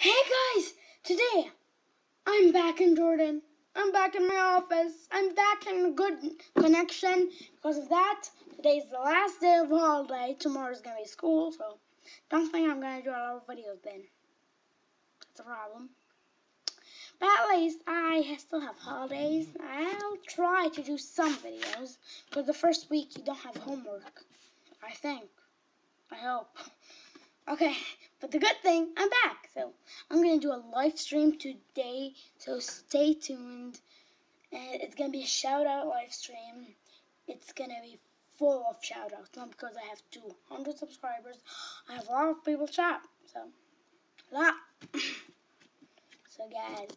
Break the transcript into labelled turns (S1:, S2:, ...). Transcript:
S1: Hey guys, today I'm back in Jordan. I'm back in my office. I'm back in a good connection. Because of that, today's the last day of holiday. Tomorrow's gonna be school, so don't think I'm gonna do a lot of videos then. That's a problem. But at least I still have holidays. I'll try to do some videos. Because the first week you don't have homework. I think. I hope. Okay, but the good thing, I'm back. So I'm gonna do a live stream today. So stay tuned. And it's gonna be a shout out live stream. It's gonna be full of shout outs. Not because I have 200 subscribers. I have a lot of people chat. So, a lot. so guys.